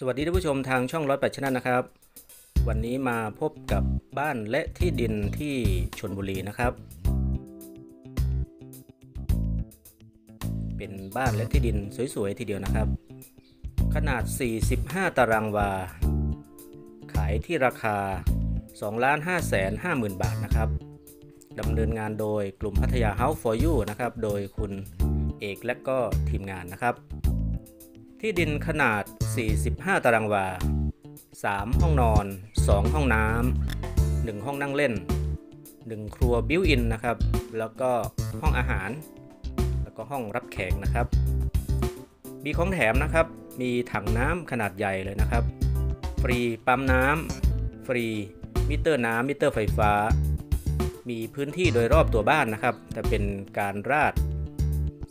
สวัสดีท่านผู้ชมทางช่องร้อยแปดชนะนะครับ วันนี้มาพบกับบ้านและที่ดินที่ชนบุรีนะครับ เป็นบ้านและที่ดินสวยๆทีเดียวนะครับ ขนาด 45 ตารางวา ขายที่ราคา2ล้าน5แสน5หมื่นบาทนะครับดำเนินงานโดยกลุ่มพัทยา House for You นะครับ โดยคุณเอกและก็ทีมงานนะครับ ที่ดินขนาด 45 ตารางวา 3 ห้องนอน 2 ห้องน้ำ 1 ห้องนั่งเล่น 1 ครัว built-in นะครับ แล้วก็ห้องอาหาร แล้วก็ห้องรับแขกนะครับ มีของแถมนะครับ มีถังน้ำขนาดใหญ่เลยนะครับ ฟรีปั๊มน้ำ ฟรีมิเตอร์น้ำมิเตอร์ไฟฟ้า มีพื้นที่โดยรอบตัวบ้านนะครับ แต่เป็นการราด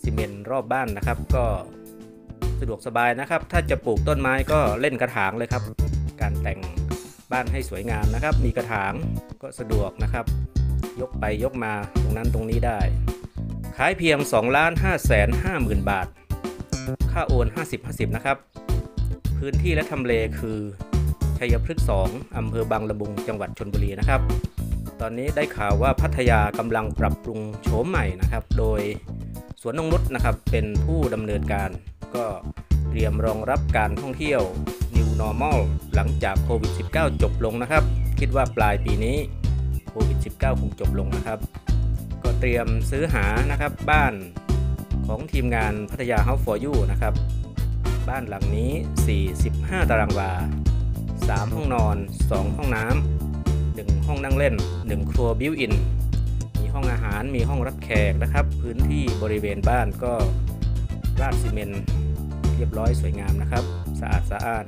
ซีเมนต์รอบบ้านนะครับ ก็ สะดวกสบายนะครับ ถ้าจะปลูกต้นไม้ก็เล่นกระถางเลยครับ การแต่งบ้านให้สวยงามนะครับ มีกระถางก็สะดวกนะครับ ยกไปยกมาตรงนั้นตรงนี้ได้ ขายเพียง2ล้าน5แสน5หมื่นบาท ค่าโอน 50 50 นะครับ พื้นที่และทำเลคือชัยพฤกษ์ 2 อำเภอบางละมุง จังหวัดชนบุรีนะครับ ตอนนี้ได้ข่าวว่าพัทยากำลังปรับปรุงโฉมใหม่นะครับ โดยสวนนงนุษนะครับเป็นผู้ดำเนินการ ก็เตรียมรองรับการท่องเที่ยว New Normal หลังจากโควิด -19 จบลงนะครับ คิดว่าปลายปีนี้โควิด -19 คงจบลงนะครับ ก็เตรียมซื้อหานะครับบ้านของทีมงานพัทยา House for You นะครับ บ้านหลังนี้ 45 ตารางวา 3 ห้องนอน 2 ห้องน้ำ 1 ห้องนั่งเล่น 1 ครัว built-in มีห้องอาหาร มีห้องรับแขกนะครับ พื้นที่บริเวณบ้านก็ ราดซีเมนต์เรียบร้อยสวยงามนะครับ สะอาดสะอ้าน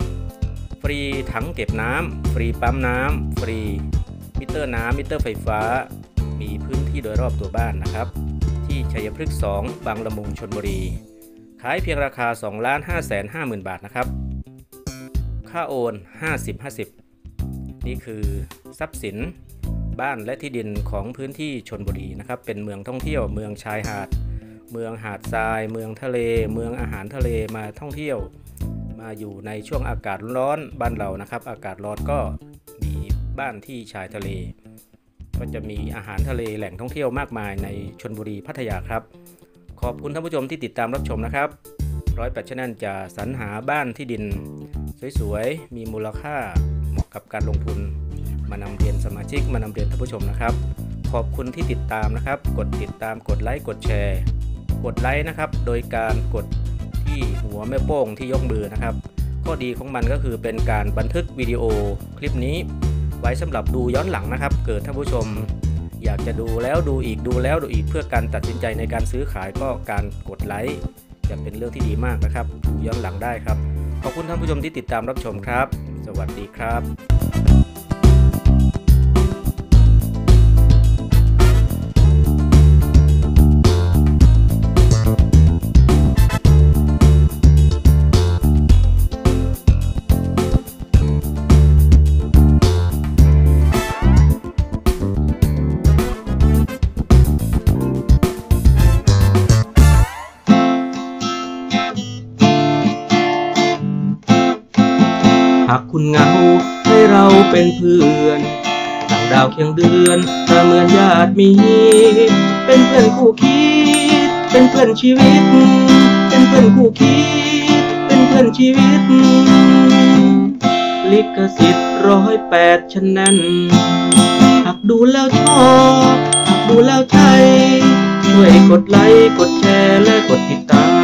ฟรีถังเก็บน้ำฟรีปั๊มน้ำฟรีมิเตอร์น้ำมิเตอร์ไฟฟ้า มีพื้นที่โดยรอบตัวบ้านนะครับ ที่ชัยพฤกษ์ 2 บางละมุงชนบุรี ขายเพียงราคา2ล้าน5แสน5หมื่นบาทนะครับ ค่าโอน 50 50 นี่คือทรัพย์สินบ้านและที่ดินของพื้นที่ชนบุรีนะครับ เป็นเมืองท่องเที่ยวเมืองชายหาด เมืองหาดทราย เมืองทะเล เมืองอาหารทะเลมาท่องเที่ยว มาอยู่ในช่วงอากาศร้อนบ้านเรานะครับ อากาศร้อนก็มีบ้านที่ชายทะเล ก็จะมีอาหารทะเลแหล่งท่องเที่ยวมากมายในชนบุรีพัทยาครับ ขอบคุณท่านผู้ชมที่ติดตามรับชมนะครับร้อยแปดชแนจะสรรหาบ้านที่ดิน สวยๆ มีมูลค่าเหมาะกับการลงทุน มานำเรียนสมาชิกมานำเรียนท่านผู้ชมนะครับ ขอบคุณที่ติดตามนะครับ กดติดตามกดไลค์กดแชร์ กดไลค์นะครับ โดยการกดที่หัวแม่โป้งที่ยกมือนะครับ ข้อดีของมันก็คือเป็นการบันทึกวิดีโอคลิปนี้ ไว้สำหรับดูย้อนหลังนะครับ เกิดท่านผู้ชม อยากจะดูแล้วดูอีกดูแล้วดูอีกเพื่อการตัดสินใจในการซื้อขายก็การกดไลค์จะเป็นเรื่องที่ดีมากนะครับดูย้อนหลังได้ครับขอบคุณท่านผู้ชมที่ติดตามรับชมครับ สวัสดีครับ หากคุณเหงาให้เราเป็นเพื่อนต่างดาวเคียงเดือนถ้าเหมือนญาติมี เป็นเพื่อนคู่คิด เป็นเพื่อนชีวิต เป็นเพื่อนคู่คิด เป็นเพื่อนชีวิต ลิขสิทธิ์ร้อยแปดฉันนั้นหากดูแล้วชอบหากดูแล้วใช่ช่วยกดไลค์กดแชร์และกดติดตาม